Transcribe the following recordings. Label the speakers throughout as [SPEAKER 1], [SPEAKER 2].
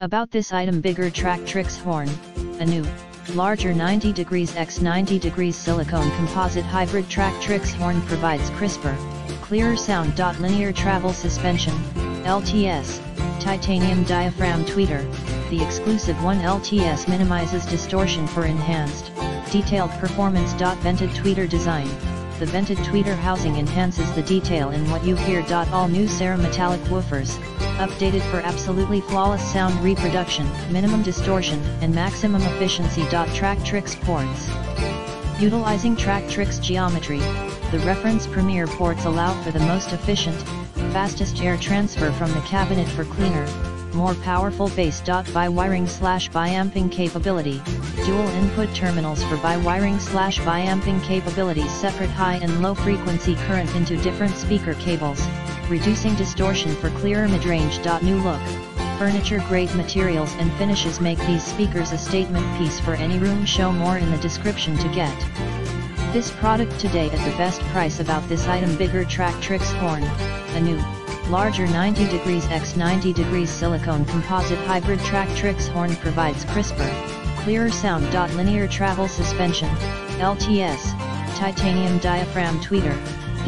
[SPEAKER 1] About this item bigger Tractrix horn, a new, larger 90 degrees x 90 degrees silicone composite hybrid Tractrix horn provides crisper, clearer sound. Linear travel suspension, LTS, titanium diaphragm tweeter, the exclusive one LTS minimizes distortion for enhanced, detailed performance. Vented tweeter design, the vented tweeter housing enhances the detail in what you hear. All new Cerametallic woofers, updated for absolutely flawless sound reproduction, minimum distortion, and maximum efficiency. Tractrix ports. Utilizing Tractrix geometry, the Reference Premiere ports allow for the most efficient, fastest air transfer from the cabinet for cleaner, more powerful bass. Bi-wiring slash biamping capability, dual input terminals for bi-wiring slash biamping capabilities separate high and low frequency current into different speaker cables, reducing distortion for clearer mid-range. New look, furniture grade materials and finishes make these speakers a statement piece for any room show more in the description to get. This product today at the best price about this item bigger Tractrix horn, a new, larger 90 degrees x 90 degrees silicone composite hybrid Tractrix horn provides crisper, clearer sound. Linear travel suspension, LTS, titanium diaphragm tweeter,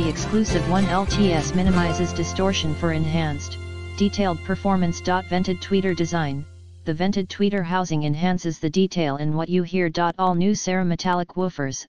[SPEAKER 1] the exclusive one LTS minimizes distortion for enhanced, detailed performance. Vented tweeter design, the vented tweeter housing enhances the detail in what you hear. All new Cerametallic woofers,